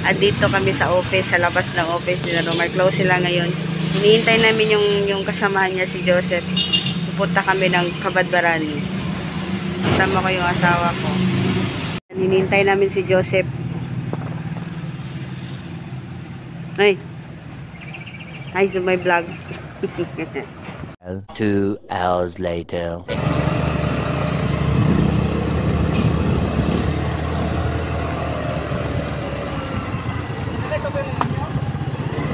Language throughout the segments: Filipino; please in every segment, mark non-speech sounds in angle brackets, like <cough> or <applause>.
At dito kami sa office, sa labas ng office nila. Romar, close sila ngayon. Hinihintay namin yung, yung kasama niya, si Joseph. Pupunta kami ng Kabadbarani. Kasama ko yung asawa ko. Hinihintay namin si Joseph. Ay. Hi to my vlog. <laughs> Two hours later.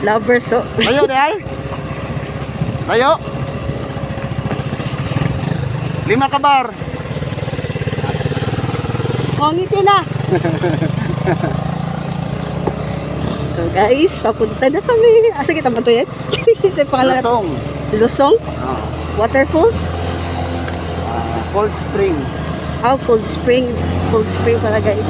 Lovers, so. Layo di ay. Layo. Lima kabar. Hongi sila. <laughs> so guys, papunta na kami. Asa kita ba to yan? <laughs> Sa pangalan. Lasong. Lusong? Oh. Waterfalls? Ah, Cold Spring. Oh, cold spring. Cold spring pala guys.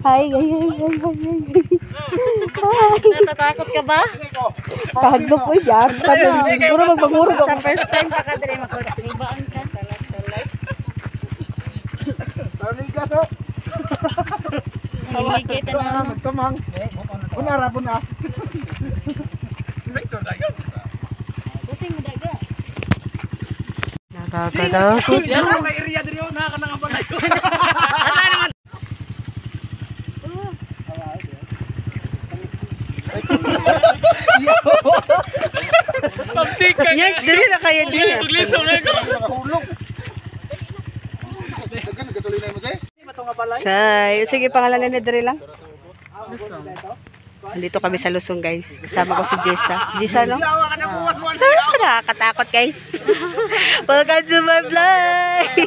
Hi, hi, hi, hi, hi, hi. Natatakot ka ba? Kahadlok ko yan. Siguro magbangurog ako. Sa first time ka ka dali makulibaan ka. Talag-talag. Taligas oh. Himigay ka na ano. Magkamang. Bunara, buna. Pusing mo daga. Nakakatakot. May area din yun, nakakanang pala yun. <laughs> Yan, dili na kaya dili. Nakahulog. Dagan, nagasolina mo siya? Say, sige pangalan na diri lang. Dito kami sa Lusong guys. Kasama ko si Jessa. Jessa no? Ka na. <laughs> Nakakatakot guys. <laughs> Welcome to my vlog. <laughs>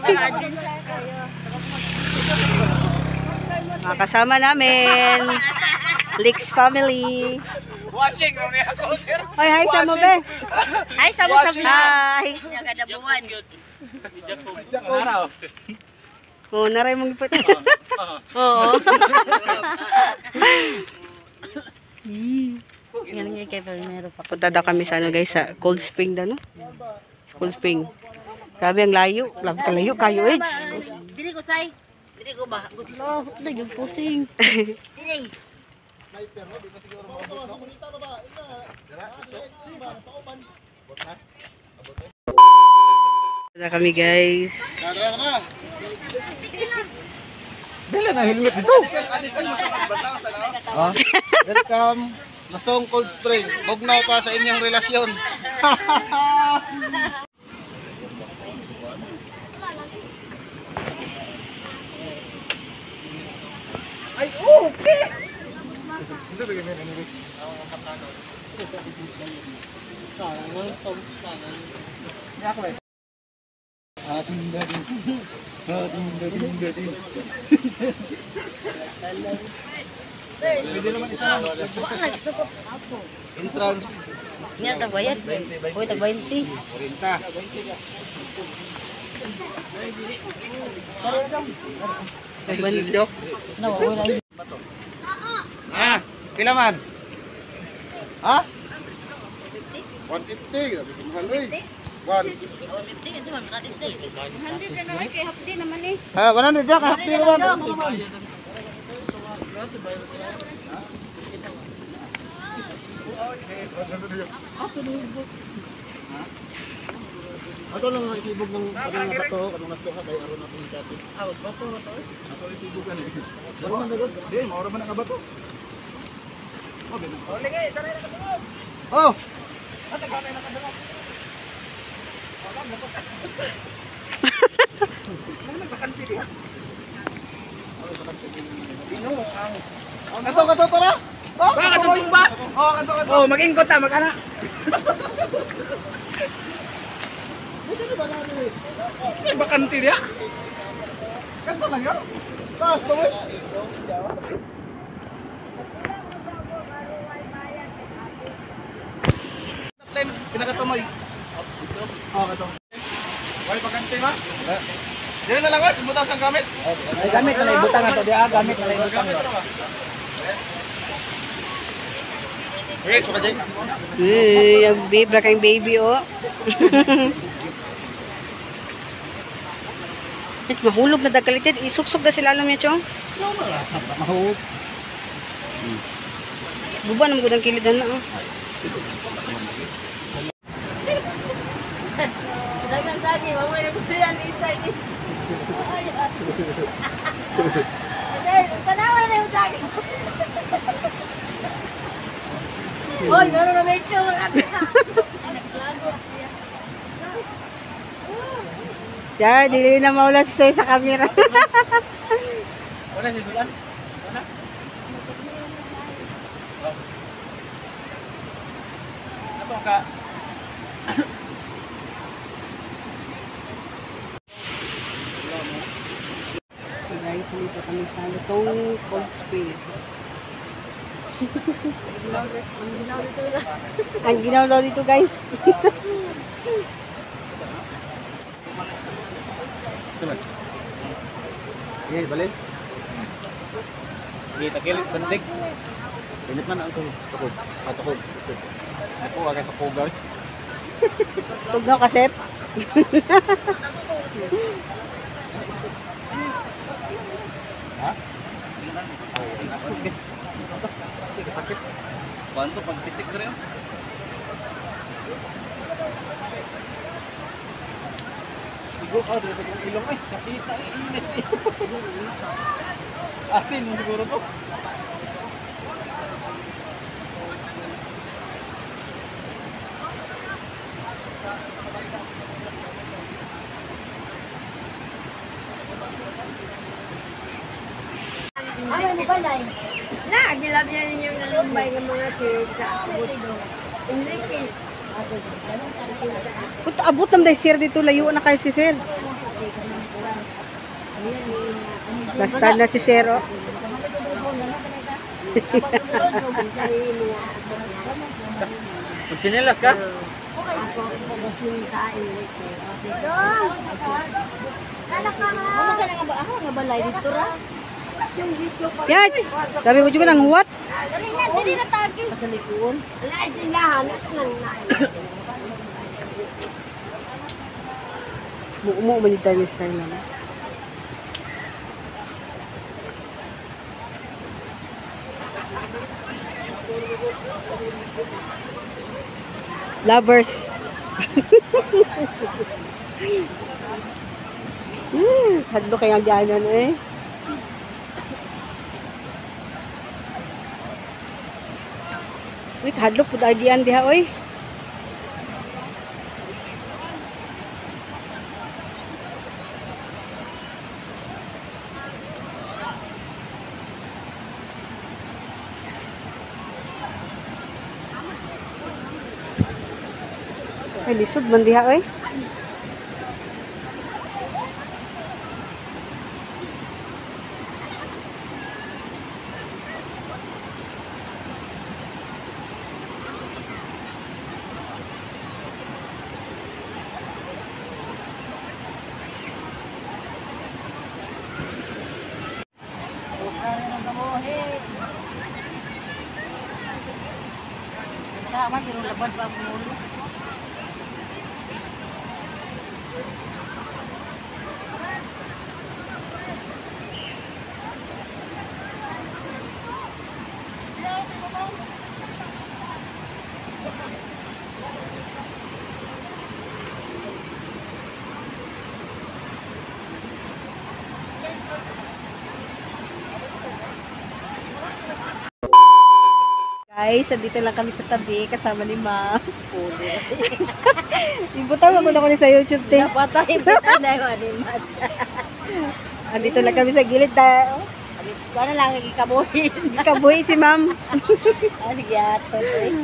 Mga kasama namin. Lix family. Washing, ano niya ako, sir? Hoy, hi sa mo be. Ay, sa mo sa Hi. Nagadabuan. Araw. Oh, naray mong ipot. <laughs> Oo. <laughs> Yan nga kay Palmero pa. Punta daw kami sa ano guys, sa Cold Spring daw no? Cold Spring. Grabe ang layo. Grabe ka layo kayo eh. Dili ko say. Dili ko ba? Gusto. Na yung pusing. <laughs> Punta kami guys. Tara na. Dala na helmet dito. Ah, welcome. Masong Cold Spring. Bugnaw pa sa inyong relasyon. <laughs> Ating daddy. Ating daddy. daddy. Pwede naman isa. Wala gisukot ako. Entrance. Niya ta bayad. Oy ta 20. 40. Nagban- Ah, pila man? Ha? 150, grabe ka mahal eh. One. Ah, 100 na, kahapti naman. Ato lang ang isibog ng ano ano nga bato kay aron na kati. Ah, bato bato. Ato isibog kan. Baro man dagod. Di, maoro man ang bato. Ka Kato, kato, tara! Oh, kato, ba? Oh, kato, kato. Oh, mag-ingkot ta, mag-ana. May bakante dia. Kato lang yun. Taas, tawin. Pinakatumoy. Oh, kato. Wala bakante ba? Diyan na lang, wala. Butas ang gamit. Ay, gamit na ibutang na to. Diyan, gamit na ibutang. Okay, so kajay. Eh, yung babe, kang baby oh. Mit mahulog na dagkalitit. Isuksok na sila alam niya, chong. Mahulog. Buba naman gudang kilid na oh. Dagan dagi, mamo yung gusto yan inside ni. Tanawa na yung dagi. Hoy, gano'n na medyo mga Diyan, dili na maula si Soy sa camera. Wala si Sulan? Wala? Ato ka. Guys, dito kami sa Lusong Cold Spring. Ang ginawlaw dito guys. Sige, balin. Hindi, takilit, sandig. Init man ang tukod. Matukod. Ako, agad tukugaw. Tugnaw kasep. Ha? Sakit. Banto pag bisik rin. Sigo ka dito sa ilong ay nakita ay <laughs> init. Asin mo siguro to. Ay, ano ba lang? Na, gilab niya ninyo ng lumbay ng mga sa abot. Enrique. Put abot nam day sir dito layo na kay si sir. Basta na si sir oh. Magsinelas ka? Ano ka nga ba? Ako nga balay dito ra? Yat. Sabi mo juga nang huwat. Dali na, dali na tayo. Sa likuon. Wala at nang nai. Mumo man yung time sa lang. Lovers. <laughs> Hmm, hadlo kaya ganan eh. Wait, hadlo pud agian diha oy. Ay, lisod man diha oy. Tama, yung labad pa ang Guys, andito lang kami sa tabi kasama ni Ma. <laughs> Ibutang ako na ko ni sa YouTube te. Patay, patay na yung animas. <laughs> Andito lang kami sa gilid da. Ano lang ang ikabuhin? Kabuhi si Ma'am. Ano yato eh.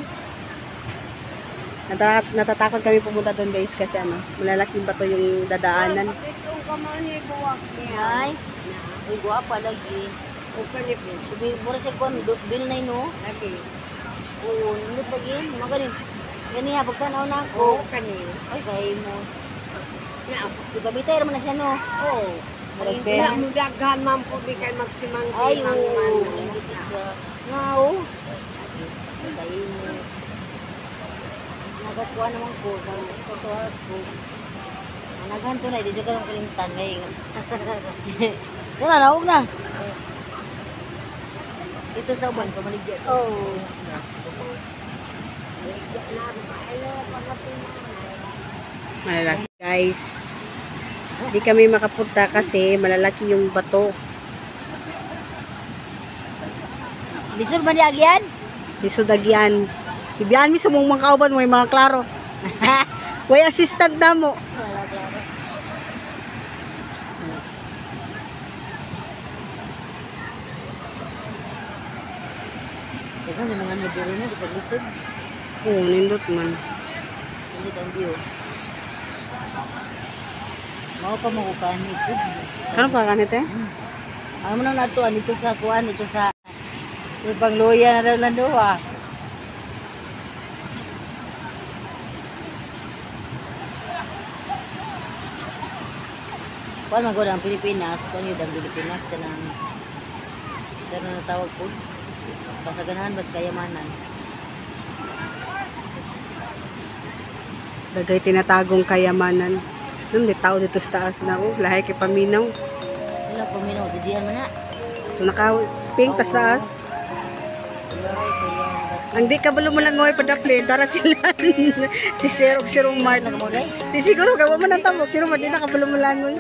Natatakot, natatakot kami pumunta doon guys kasi ano, malalaking bato yung dadaanan. Ay, ay guwapa lagi. O kanipin. Sabi, mura siya kung bill na yun, no? Lagi. Oo, nindot lagi. Mga ganin. Gani ha, pagkanaw na ako. kanil. Ay, kay mo. Na, Di ba bitay naman na siya, no? oo. Na, pera. mudaghan man po di kay magsimang Ay, oo. Nga. Ay, kay mo. Nagakuha naman ko. Sa tutuwa ko. Naghanto na, di ka lang kalimtan. <laughs> Ngayon. Yan na, nawag na. Ito sa uban, kamaligyan. Oo. Malalaki guys. Hindi kami makapunta kasi malalaki yung bato. Bisur ba ni Agyan? Isudagyan. Ibiyan mi sa mong mga kauban mo yung mga klaro. <laughs> Way assistant na mo. Wala, klaro. Ikaw na mga na. Oo, nindot man. Hindi ang view. Mao pa mo kanit. Kano pa kanit eh? Ano mo nang natuan dito sa kuan dito sa May pangluya na rin lang doon ah. Kuan man ang Pilipinas, kuan yun ang Pilipinas ka ng Pero natawag po. Kasaganahan, bas kayamanan. Dagay tinatagong kayamanan. Nung may tao dito sa taas na, oh, lahi kay paminaw. Wala, puminaw. Sisiyan mo na. Naka-pink tas taas. Wala, kaya. Ang di ka balo mo lang ngoy padaplin para sila <laughs> si Sirog Sirong Mart. Si siguro gawa mo ng tamo, siro man di na kabalo mo lang ngoy.